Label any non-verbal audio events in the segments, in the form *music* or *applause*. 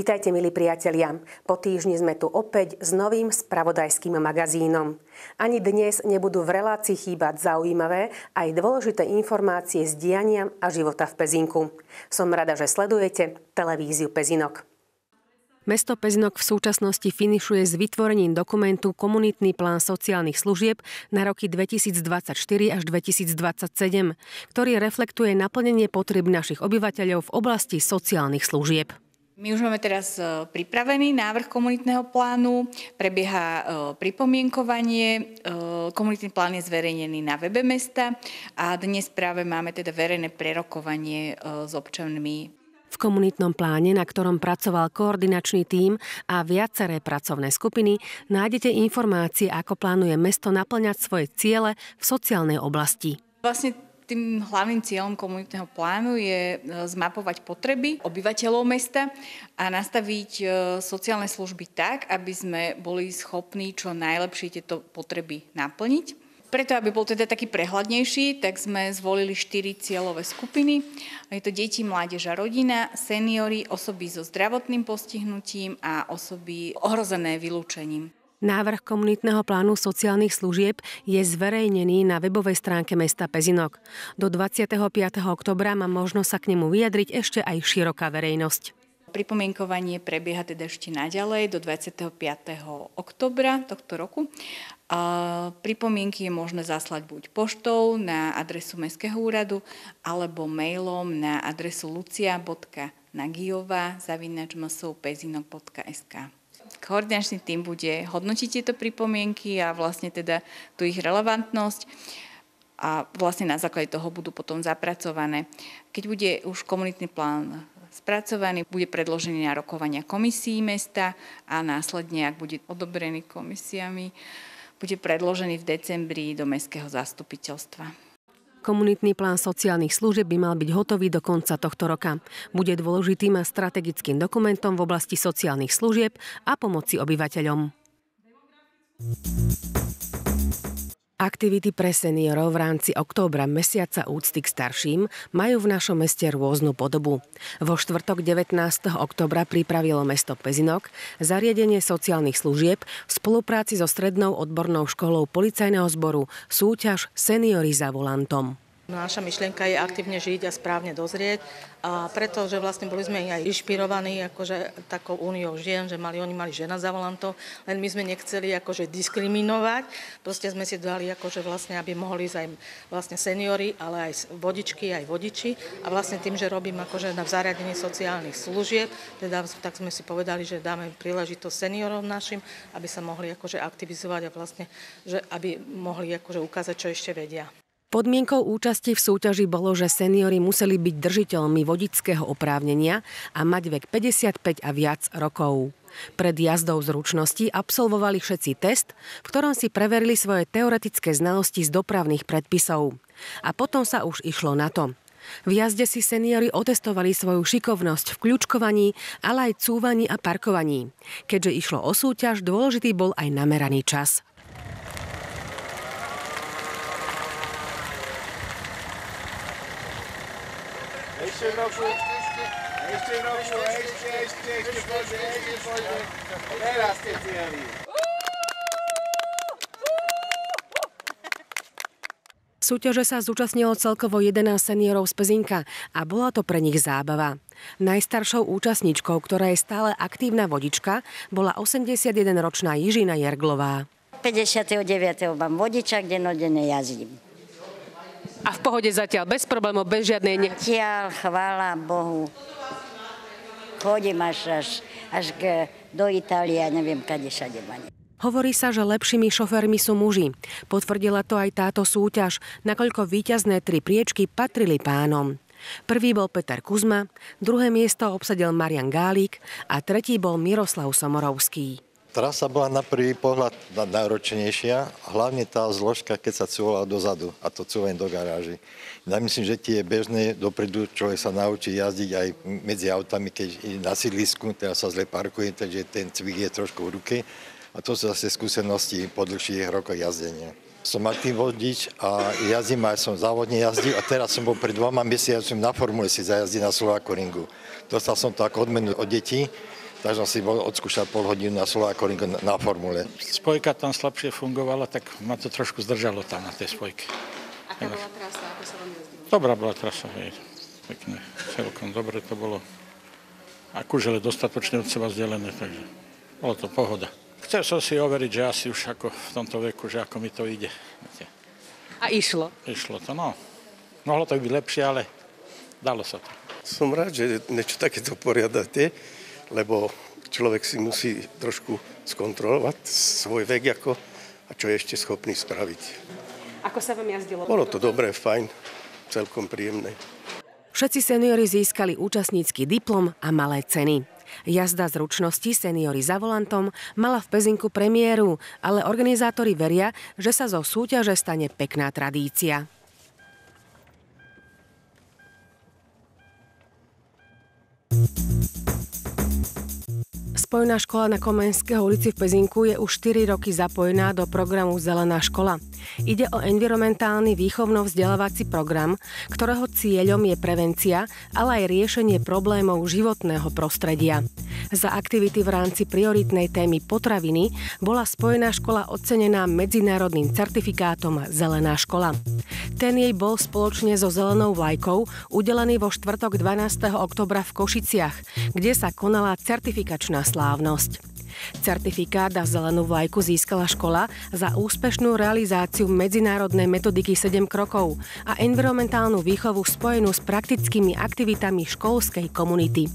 Vítajte, milí priatelia. Po týždni sme tu opäť s novým spravodajským magazínom. Ani dnes nebudú v relácii chýbať zaujímavé aj dôležité informácie z diania a života v Pezinku. Som rada, že sledujete televíziu Pezinok. Mesto Pezinok v súčasnosti finišuje s vytvorením dokumentu Komunitný plán sociálnych služieb na roky 2024 až 2027, ktorý reflektuje naplnenie potreb našich obyvateľov v oblasti sociálnych služieb. My už máme teraz e, pripravený návrh komunitného plánu, prebieha e, pripomienkovanie, e, komunitný plán je zverejnený na webe mesta a dnes práve máme teda verejné prerokovanie s občanmi. V komunitnom pláne, na ktorom pracoval koordinačný tím a viaceré pracovné skupiny, nájdete informácie, ako plánuje mesto naplňať svoje ciele v sociálnej oblasti. Vlastne tým hlavným cieľom komunitného plánu je e, zmapovať potreby obyvateľov mesta a nastaviť e, sociálne služby tak, aby sme boli schopní čo najlepšie tieto potreby naplniť. Preto, aby bol teda taký prehľadnejší, tak sme zvolili štyri cieľové skupiny. Je to deti, mládež a rodina, seniory, osoby so zdravotným postihnutím a osoby ohrozené vylúčením. Návrh komunitného plánu sociálnych služieb je zverejnený na webovej stránke mesta Pezinok. Do 25. oktobra má možnosť sa k nemu vyjadriť ešte aj široká verejnosť. Pripomienkovanie prebieha teda ešte naďalej do 25. oktobra tohto roku. Pripomienky je možné zaslať buď poštou na adresu Mestského úradu alebo mailom na adresu lucia.nagiova zavinačmsovpezinok.sk koordinačný tým bude hodnotiť tieto pripomienky a vlastne teda tú ich relevantnosť a vlastne na základe toho budú potom zapracované. Keď bude už komunitný plán spracovaný, bude predložený na rokovania komisí mesta a následne, ak bude odobrený komisiami, bude predložený v decembri do mestského zastupiteľstva. Komunitný plán sociálnych služieb by mal byť hotový do konca tohto roka. Bude dôležitým a strategickým dokumentom v oblasti sociálnych služieb a pomoci obyvateľom. Aktivity pre seniorov v rámci októbra mesiaca úcty k starším majú v našom meste rôznu podobu. Vo štvrtok 19. oktobra pripravilo mesto Pezinok zariadenie sociálnych služieb v spolupráci so Strednou odbornou školou policajného zboru súťaž Seniory za volantom. Naša myšlienka je aktívne žiť a správne dozrieť. A preto, že vlastne boli sme aj inšpirovaní akože takou úniou žien, že mali, oni mali žena za volantom, len my sme nechceli akože diskriminovať, proste sme si dali akože vlastne, aby mohli ísť aj vlastne seniory, ale aj vodičky, aj vodiči. A vlastne tým, že robím akože na zariadení sociálnych služieb, teda tak sme si povedali, že dáme príležitosť seniorom našim, aby sa mohli akože aktivizovať a vlastne, že aby mohli akože ukázať, čo ešte vedia. Podmienkou účasti v súťaži bolo, že seniory museli byť držiteľmi vodického oprávnenia a mať vek 55 a viac rokov. Pred jazdou zručnosti absolvovali všetci test, v ktorom si preverili svoje teoretické znalosti z dopravných predpisov. A potom sa už išlo na to. V jazde si seniory otestovali svoju šikovnosť v kľúčkovaní, ale aj cúvaní a parkovaní. Keďže išlo o súťaž, dôležitý bol aj nameraný čas. Ešte trochu. Ešte trochu, ešte, ešte, ešte, poďte, ešte, poďte. Teraz ste cieli. Súťaže sa zúčastnilo celkovo 11 seniorov z Pezinka a bola to pre nich zábava. Najstaršou účastníčkou, ktorá je stále aktívna vodička, bola 81-ročná Jižina Jerglová. 59. mám vodiča, kde nodene jazdím. A v pohode zatiaľ, bez problémov, bez žiadnej... Ne... Zatiaľ, chvála Bohu. Chodím až, až, až k, do Itálie, neviem, kade všade ma Hovorí sa, že lepšími šoférmi sú muži. Potvrdila to aj táto súťaž, nakoľko víťazné tri priečky patrili pánom. Prvý bol Peter Kuzma, druhé miesto obsadil Marian Gálík a tretí bol Miroslav Somorovský. Trasa bola na prvý pohľad náročnejšia, hlavne tá zložka, keď sa cúvala dozadu a to cúvanie do garáži. Ja myslím, že tie bežné dopredu človek sa naučí jazdiť aj medzi autami, keď na sídlisku, teraz sa zle parkuje, takže ten cvik je trošku v ruke. A to sú zase skúsenosti po dlhších rokoch jazdenia. Som aktívny vodič a jazdím aj som závodne jazdil a teraz som bol pred dvoma mesiacmi na formule si zajazdiť na Slovakoringu. Dostal som to ako odmenu od detí, takže som si bol odskúšať pol hodinu na Slovákorinko na, na formule. Spojka tam slabšie fungovala, tak ma to trošku zdržalo tam na tej spojke. Aká bola trasa, ako sa vám jazdilo? Dobrá bola trasa, hej. Pekne, celkom dobre to bolo. Akože dostatočne od seba vzdelené, takže bolo to pohoda. Chcel som si overiť, že asi už ako v tomto veku, že ako mi to ide. Viete. A išlo? Išlo to, no. Mohlo to byť lepšie, ale dalo sa to. Som rád, že niečo takéto poriadate, lebo človek si musí trošku skontrolovať svoj vek ako a čo je ešte schopný spraviť. Ako sa vám jazdilo? Bolo to dobré, fajn, celkom príjemné. Všetci seniori získali účastnícky diplom a malé ceny. Jazda zručnosti seniory za volantom mala v Pezinku premiéru, ale organizátori veria, že sa zo súťaže stane pekná tradícia. Spojená škola na Komenského ulici v Pezinku je už 4 roky zapojená do programu Zelená škola. Ide o environmentálny výchovno-vzdelávací program, ktorého cieľom je prevencia, ale aj riešenie problémov životného prostredia. Za aktivity v rámci prioritnej témy potraviny bola Spojená škola ocenená medzinárodným certifikátom Zelená škola. Ten jej bol spoločne so zelenou vlajkou udelený vo štvrtok 12. oktobra v Košiciach, kde sa konala certifikačná slávnosť. Certifikát a zelenú vlajku získala škola za úspešnú realizáciu medzinárodnej metodiky 7 krokov a environmentálnu výchovu spojenú s praktickými aktivitami školskej komunity.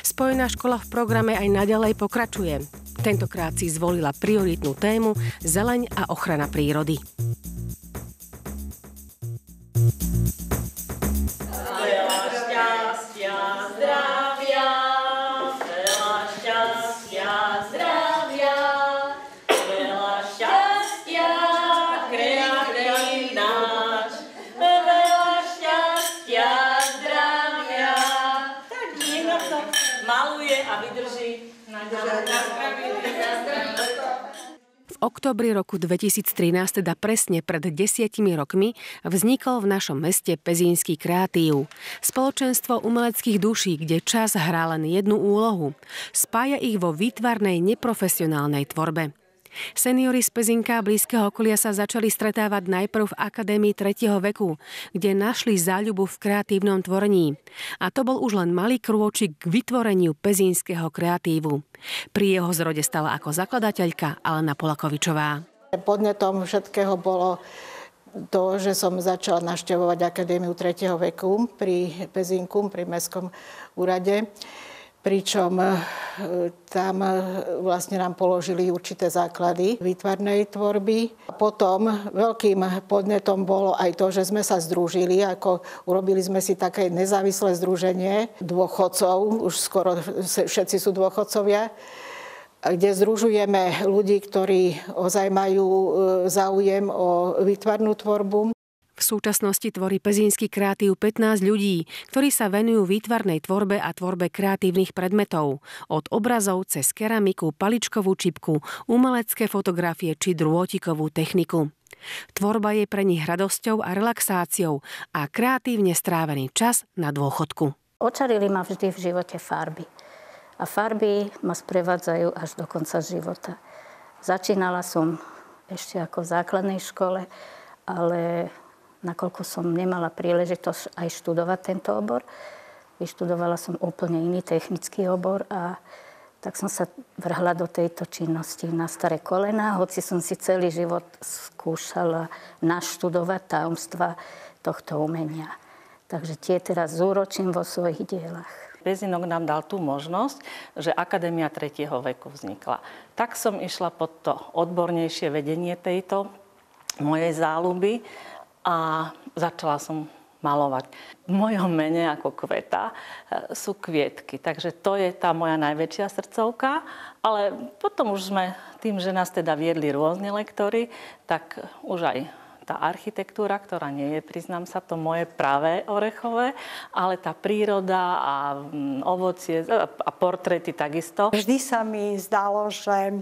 Spojená škola v programe aj naďalej pokračuje. Tentokrát si zvolila prioritnú tému Zeleň a ochrana prírody. Oktobri roku 2013, teda presne pred desiatimi rokmi, vznikol v našom meste Pezínsky kreatív. Spoločenstvo umeleckých duší, kde čas hrá len jednu úlohu. Spája ich vo výtvarnej neprofesionálnej tvorbe. Seniori z Pezinka a blízkeho okolia sa začali stretávať najprv v Akadémii 3. veku, kde našli záľubu v kreatívnom tvorení. A to bol už len malý krôčik k vytvoreniu pezínskeho kreatívu. Pri jeho zrode stala ako zakladateľka Alena Polakovičová. Podnetom všetkého bolo to, že som začala naštevovať Akadémiu 3. veku pri Pezinku, pri Mestskom úrade pričom e, tam e, vlastne nám položili určité základy výtvarnej tvorby. Potom veľkým podnetom bolo aj to, že sme sa združili, ako urobili sme si také nezávislé združenie dôchodcov, už skoro všetci sú dôchodcovia, kde združujeme ľudí, ktorí ozaj majú e, záujem o výtvarnú tvorbu. Súčasnosti tvorí Pezínsky kreatív 15 ľudí, ktorí sa venujú výtvarnej tvorbe a tvorbe kreatívnych predmetov. Od obrazov cez keramiku, paličkovú čipku, umelecké fotografie či drôtikovú techniku. Tvorba je pre nich radosťou a relaxáciou a kreatívne strávený čas na dôchodku. Očarili ma vždy v živote farby. A farby ma sprevádzajú až do konca života. Začínala som ešte ako v základnej škole, ale nakoľko som nemala príležitosť aj študovať tento obor. Vyštudovala som úplne iný technický obor a tak som sa vrhla do tejto činnosti na staré kolena, hoci som si celý život skúšala naštudovať tajomstva tohto umenia. Takže tie teraz zúročím vo svojich dielach. Bezinok nám dal tú možnosť, že Akadémia 3. veku vznikla. Tak som išla pod to odbornejšie vedenie tejto mojej záľuby a začala som malovať. V mojom mene ako kveta e, sú kvietky, takže to je tá moja najväčšia srdcovka, ale potom už sme tým, že nás teda viedli rôzne lektory, tak už aj tá architektúra, ktorá nie je, priznám sa, to moje pravé orechové, ale tá príroda a mm, ovocie a portréty takisto. Vždy sa mi zdalo, že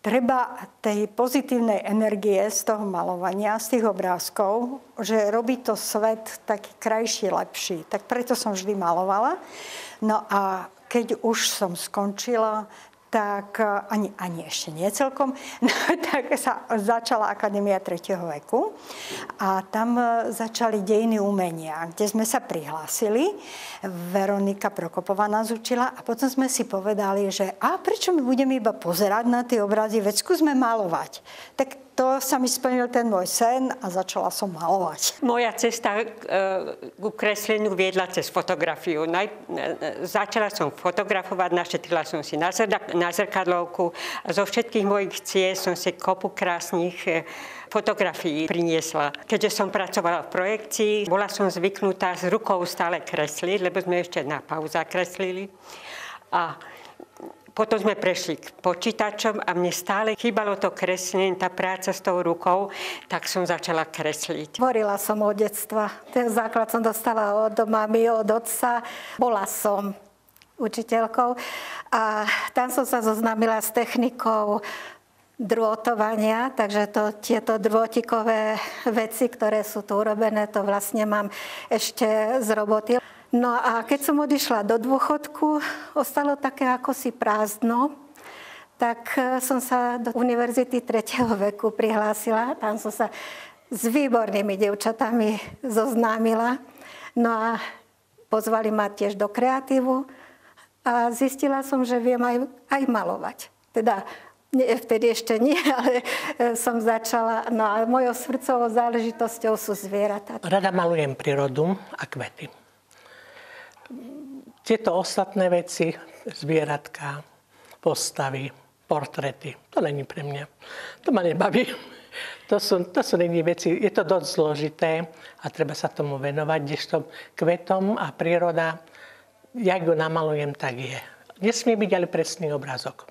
treba tej pozitívnej energie z toho malovania, z tých obrázkov, že robí to svet taký krajší, lepší. Tak preto som vždy malovala. No a keď už som skončila, tak e, ani, ani ešte nie celkom, *laughs* no, tak sa začala Akadémia 3. veku a tam e, začali dejiny umenia, kde sme sa prihlásili. Veronika Prokopová nás učila a potom sme si povedali, že a prečo my budeme iba pozerať na tie obrazy, veď skúsme malovať. Tak to sa mi splnil ten môj sen a začala som malovať. Moja cesta k kresleniu viedla cez fotografiu. Naj, začala som fotografovať, našetrila som si na, zrkadlovku. Zo všetkých mojich ciest som si kopu krásnych e, fotografií priniesla. Keďže som pracovala v projekcii, bola som zvyknutá s rukou stále kresliť, lebo sme ešte na pauza kreslili. A potom sme prešli k počítačom a mne stále chýbalo to kreslenie, tá práca s tou rukou, tak som začala kresliť. Tvorila som od detstva. Ten základ som dostala od mamy, od otca. Bola som učiteľkou a tam som sa zoznámila s technikou drôtovania, takže to, tieto drôtikové veci, ktoré sú tu urobené, to vlastne mám ešte z roboty. No a keď som odišla do dôchodku, ostalo také ako si prázdno, tak e, som sa do Univerzity 3. veku prihlásila. Tam som sa s výbornými devčatami zoznámila. No a pozvali ma tiež do kreatívu a zistila som, že viem aj, aj malovať. Teda nie, vtedy ešte nie, *laughs* ale e, som začala. No a mojou srdcovou záležitosťou sú zvieratá. Rada malujem prírodu a kvety. Tieto ostatné veci, zvieratka, postavy, portrety, to není pre mňa. To ma nebaví. To sú, to sú není veci, je to dosť zložité a treba sa tomu venovať, kdežto kvetom a príroda, jak ju namalujem, tak je. Nesmie byť ale presný obrázok.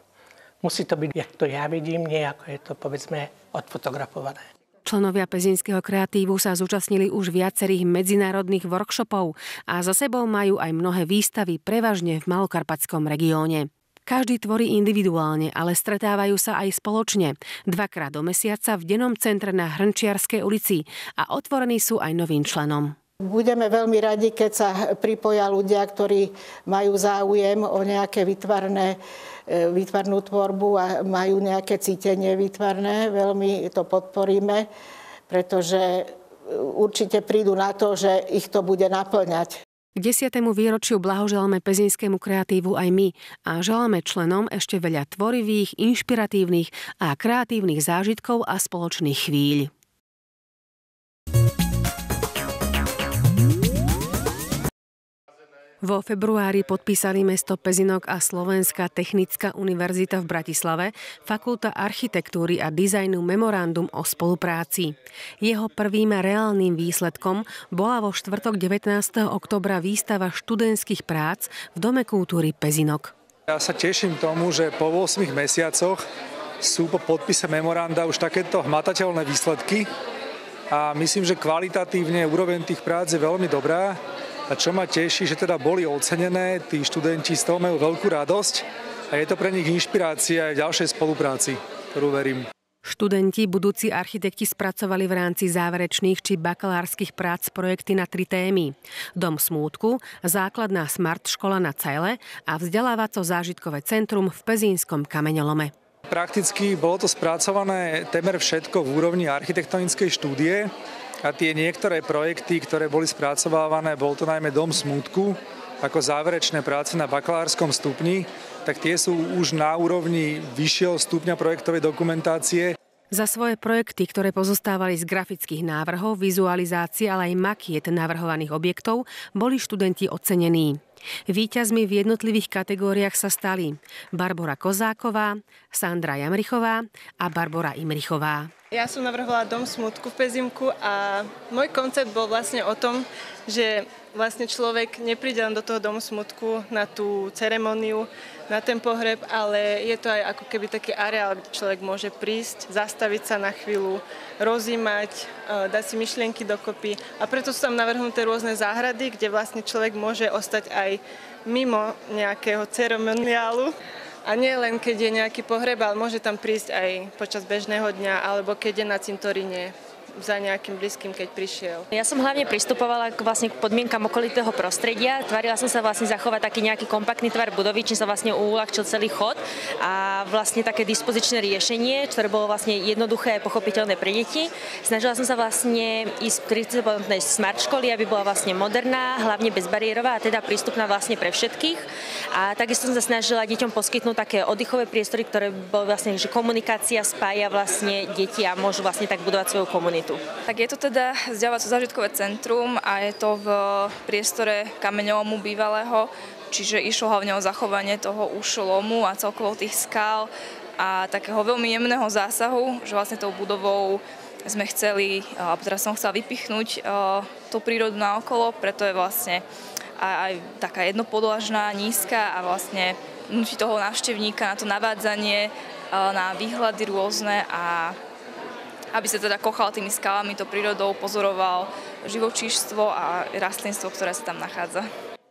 Musí to byť, jak to ja vidím, nie ako je to, povedzme, odfotografované. Členovia Pezinského kreatívu sa zúčastnili už viacerých medzinárodných workshopov a za sebou majú aj mnohé výstavy, prevažne v Malokarpatskom regióne. Každý tvorí individuálne, ale stretávajú sa aj spoločne. Dvakrát do mesiaca v dennom centre na Hrnčiarskej ulici a otvorení sú aj novým členom. Budeme veľmi radi, keď sa pripoja ľudia, ktorí majú záujem o nejaké vytvarné výtvarnú tvorbu a majú nejaké cítenie výtvarné, veľmi to podporíme, pretože určite prídu na to, že ich to bude naplňať. K desiatému výročiu blahoželáme pezinskému kreatívu aj my a želáme členom ešte veľa tvorivých, inšpiratívnych a kreatívnych zážitkov a spoločných chvíľ. Vo februári podpísali mesto Pezinok a Slovenská technická univerzita v Bratislave Fakulta architektúry a dizajnu memorandum o spolupráci. Jeho prvým reálnym výsledkom bola vo štvrtok 19. oktobra výstava študentských prác v Dome kultúry Pezinok. Ja sa teším tomu, že po 8 mesiacoch sú po podpise memoranda už takéto hmatateľné výsledky a myslím, že kvalitatívne úroveň tých prác je veľmi dobrá a čo ma teší, že teda boli ocenené, tí študenti z toho majú veľkú radosť a je to pre nich inšpirácia aj v ďalšej spolupráci, ktorú verím. Študenti, budúci architekti spracovali v rámci záverečných či bakalárskych prác projekty na tri témy. Dom smútku, základná smart škola na Cele a vzdelávaco-zážitkové centrum v Pezínskom kameňolome. Prakticky bolo to spracované temer všetko v úrovni architektonickej štúdie a tie niektoré projekty, ktoré boli spracovávané, bol to najmä Dom smútku, ako záverečné práce na bakalárskom stupni, tak tie sú už na úrovni vyššieho stupňa projektovej dokumentácie. Za svoje projekty, ktoré pozostávali z grafických návrhov, vizualizácií, ale aj makiet navrhovaných objektov, boli študenti ocenení. Výťazmi v jednotlivých kategóriách sa stali Barbara Kozáková, Sandra Jamrichová a Barbara Imrichová. Ja som navrhovala Dom smutku v Pezimku a môj koncept bol vlastne o tom, že vlastne človek nepríde len do toho domu smutku na tú ceremoniu, na ten pohreb, ale je to aj ako keby taký areál, kde človek môže prísť, zastaviť sa na chvíľu, rozímať, e, dať si myšlienky dokopy. A preto sú tam navrhnuté rôzne záhrady, kde vlastne človek môže ostať aj mimo nejakého ceremoniálu a nie len keď je nejaký pohreb, ale môže tam prísť aj počas bežného dňa, alebo keď je na cintoríne za nejakým blízkym, keď prišiel. Ja som hlavne pristupovala k, vlastne k podmienkam okolitého prostredia. Tvarila som sa vlastne zachovať taký nejaký kompaktný tvar budovy, čím sa vlastne uľahčil celý chod a vlastne také dispozičné riešenie, ktoré bolo vlastne jednoduché a pochopiteľné pre deti. Snažila som sa vlastne ísť v 30 smart školy, aby bola vlastne moderná, hlavne bezbariérová a teda prístupná vlastne pre všetkých. A takisto som sa snažila deťom poskytnúť také oddychové priestory, ktoré boli vlastne, že komunikácia spája vlastne deti a môžu vlastne tak budovať svoju komunitu. Tak je to teda vzdelávacie zážitkové centrum a je to v priestore kameňovomu bývalého, čiže išlo hlavne o zachovanie toho ušlomu a celkovo tých skál a takého veľmi jemného zásahu, že vlastne tou budovou sme chceli, alebo teraz som chcela vypichnúť tú prírodu na okolo, preto je vlastne aj taká jednopodlažná, nízka a vlastne nutí toho návštevníka na to navádzanie, na výhľady rôzne a aby sa teda kochal tými skalami, to prírodou, pozoroval živočíštvo a rastlinstvo, ktoré sa tam nachádza.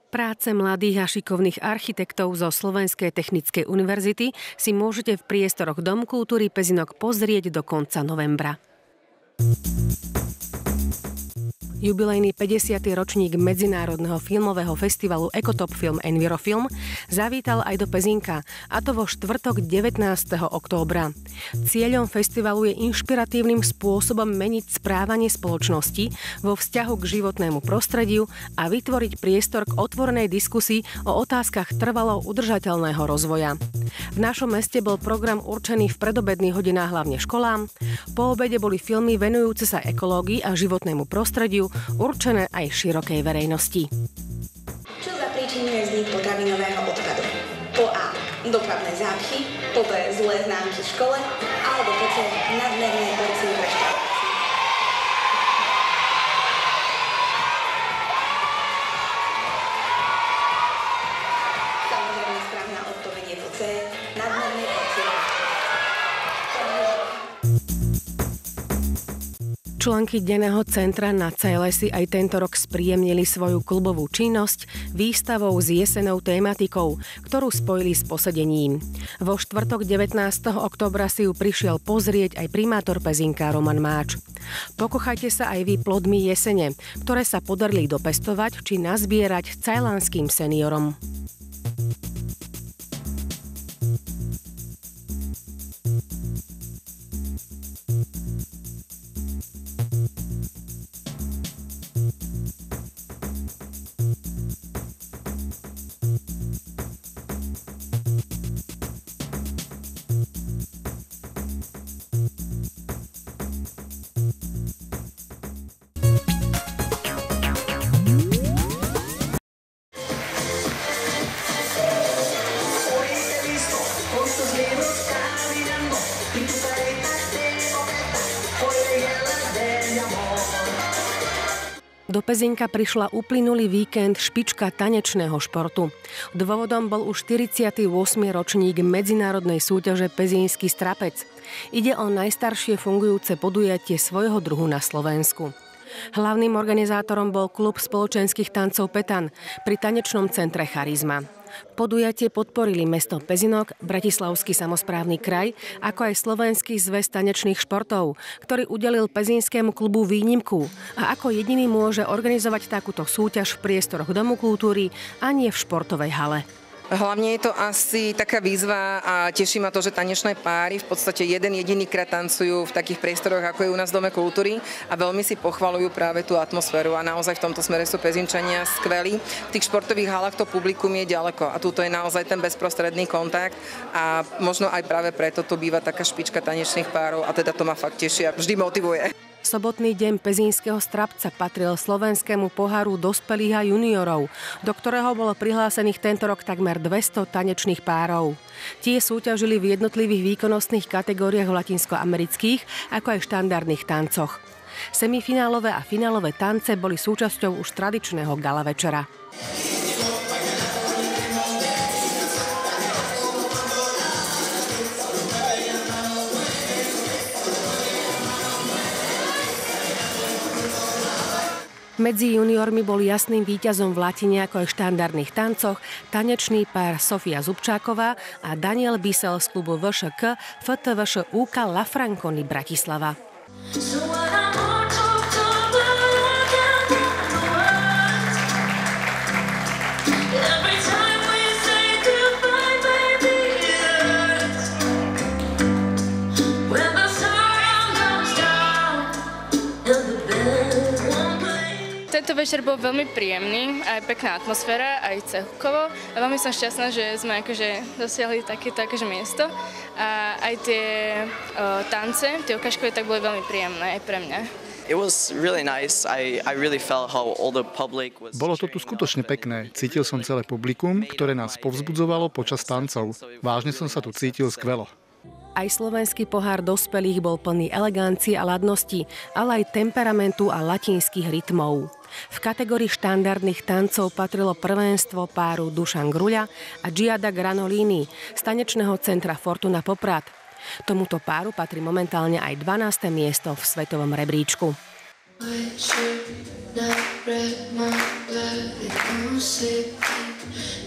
Práce mladých a šikovných architektov zo Slovenskej technickej univerzity si môžete v priestoroch Dom kultúry Pezinok pozrieť do konca novembra. Jubilejný 50. ročník Medzinárodného filmového festivalu Ekotop Film Envirofilm zavítal aj do Pezinka, a to vo štvrtok 19. októbra. Cieľom festivalu je inšpiratívnym spôsobom meniť správanie spoločnosti vo vzťahu k životnému prostrediu a vytvoriť priestor k otvorenej diskusii o otázkach trvalo udržateľného rozvoja. V našom meste bol program určený v predobedných hodinách hlavne školám. Po obede boli filmy venujúce sa ekológii a životnému prostrediu určené aj širokej verejnosti. Čo zapríčinuje vznik potravinového odpadu? Po A. Dopravné zápchy, po B. Zlé známky v škole, alebo po C. Nadmerné porcie Členky denného centra na CLS aj tento rok spríjemnili svoju klubovú činnosť výstavou s jesenou tématikou, ktorú spojili s posedením. Vo štvrtok 19. oktobra si ju prišiel pozrieť aj primátor Pezinka Roman Máč. Pokochajte sa aj vy plodmi jesene, ktoré sa podarili dopestovať či nazbierať cajlánským seniorom. Do Pezinka prišla uplynulý víkend špička tanečného športu. Dôvodom bol už 48. ročník medzinárodnej súťaže Pezínsky strapec. Ide o najstaršie fungujúce podujatie svojho druhu na Slovensku. Hlavným organizátorom bol klub spoločenských tancov Petan pri tanečnom centre Charizma. Podujatie podporili mesto Pezinok, Bratislavský samozprávny kraj, ako aj Slovenský zväz tanečných športov, ktorý udelil Pezínskému klubu výnimku a ako jediný môže organizovať takúto súťaž v priestoroch Domu kultúry a nie v športovej hale. Hlavne je to asi taká výzva a teší ma to, že tanečné páry v podstate jeden jediný krát tancujú v takých priestoroch, ako je u nás v Dome kultúry a veľmi si pochvalujú práve tú atmosféru a naozaj v tomto smere sú pezinčania skvelí. V tých športových halách to publikum je ďaleko a túto je naozaj ten bezprostredný kontakt a možno aj práve preto tu býva taká špička tanečných párov a teda to ma fakt teší a vždy motivuje. Sobotný deň Pezínskeho strapca patril slovenskému poharu dospelých a juniorov, do ktorého bolo prihlásených tento rok takmer 200 tanečných párov. Tie súťažili v jednotlivých výkonnostných kategóriách latinskoamerických, ako aj štandardných tancoch. Semifinálové a finálové tance boli súčasťou už tradičného gala večera. Medzi juniormi bol jasným víťazom v latine ako aj štandardných tancoch tanečný pár Sofia Zubčáková a Daniel Bisel z klubu VŠK FTVŠ UK La Franconi Bratislava. So večer bol veľmi príjemný, aj pekná atmosféra, aj celkovo. A veľmi som šťastná, že sme akože dosiahli takéto akože miesto. A aj tie uh, tance, tie okažkové, tak boli veľmi príjemné aj pre mňa. Bolo to tu skutočne pekné. Cítil som celé publikum, ktoré nás povzbudzovalo počas tancov. Vážne som sa tu cítil skvelo. Aj slovenský pohár dospelých bol plný elegancie a ladnosti, ale aj temperamentu a latinských rytmov. V kategórii štandardných tancov patrilo prvenstvo páru Dušan Gruľa a Giada Granolini z tanečného centra Fortuna Poprad. Tomuto páru patrí momentálne aj 12. miesto v svetovom rebríčku.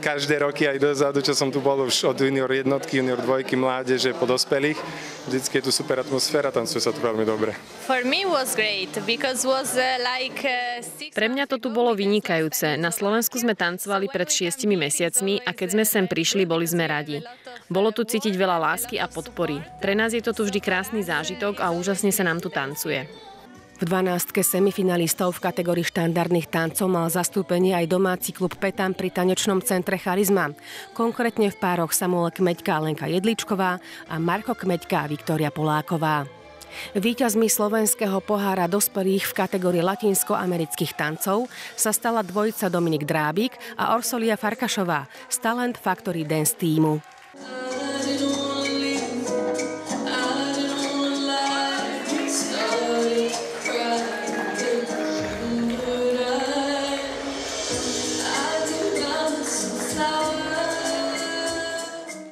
každé roky aj dozadu, čo som tu bol už od junior jednotky, junior dvojky, mládeže po dospelých. Vždycky je tu super atmosféra, tancuje sa tu veľmi dobre. Uh, Pre mňa to tu bolo vynikajúce. Na Slovensku sme tancovali pred šiestimi mesiacmi a keď sme sem prišli, boli sme radi. Bolo tu cítiť veľa lásky a podpory. Pre nás je to tu vždy krásny zážitok a úžasne sa nám tu tancuje. V 12. semifinalistov v kategórii štandardných tancov mal zastúpenie aj domáci klub Petam pri tanečnom centre Charizma. Konkrétne v pároch Samuel Kmeďka Lenka Jedličková a Marko Kmeďka a Viktória Poláková. Výťazmi slovenského pohára dospelých v kategórii latinsko-amerických tancov sa stala dvojica Dominik Drábik a Orsolia Farkašová z Talent Factory Dance týmu.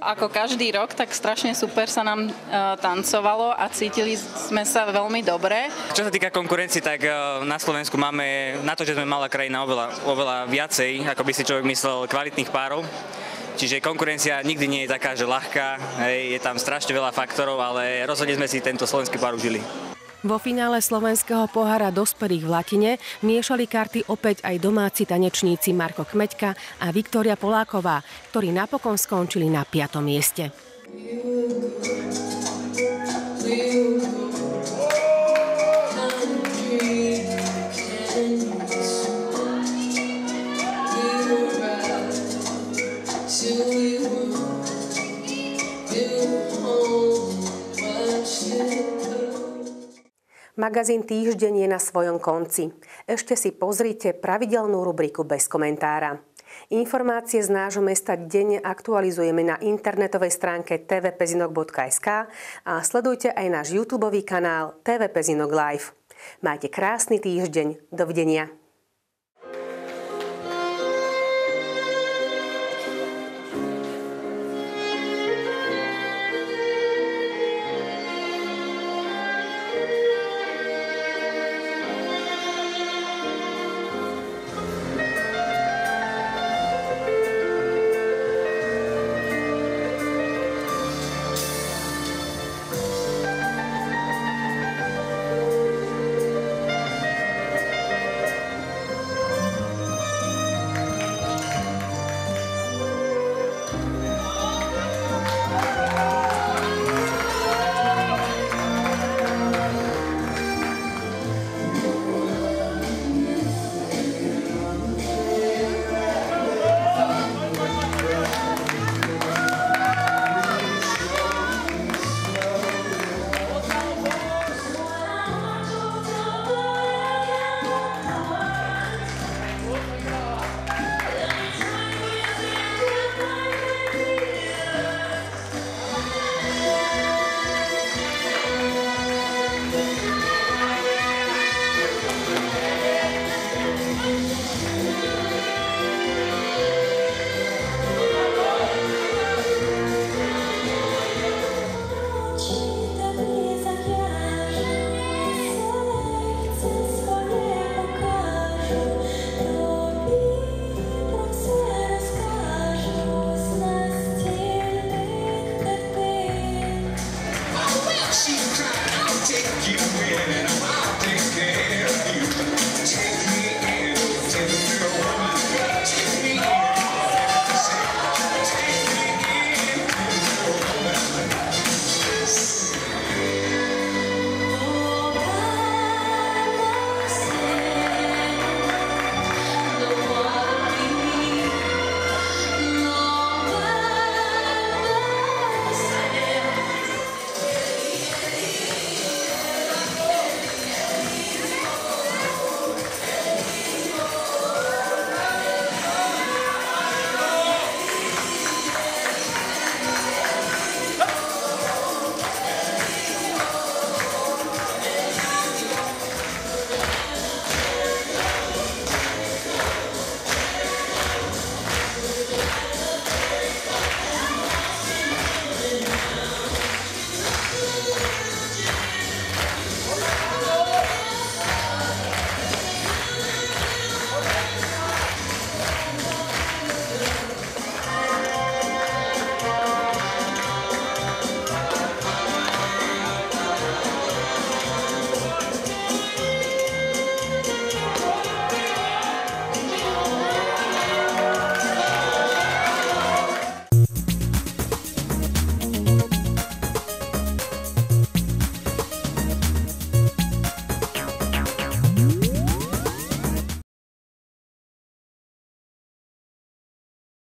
Ako každý rok, tak strašne super sa nám uh, tancovalo a cítili sme sa veľmi dobre. Čo sa týka konkurencii, tak uh, na Slovensku máme, na to, že sme malá krajina, oveľa, oveľa viacej, ako by si človek myslel, kvalitných párov. Čiže konkurencia nikdy nie je taká, že ľahká, hej, je tam strašne veľa faktorov, ale rozhodne sme si tento slovenský pár užili. Vo finále slovenského pohára dospelých v Latine miešali karty opäť aj domáci tanečníci Marko Kmeďka a Viktória Poláková, ktorí napokon skončili na 5. mieste. Magazín Týždeň je na svojom konci. Ešte si pozrite pravidelnú rubriku bez komentára. Informácie z nášho mesta denne aktualizujeme na internetovej stránke tvpezinok.sk a sledujte aj náš YouTube kanál TV Pezinok Live. Majte krásny týždeň. Dovidenia.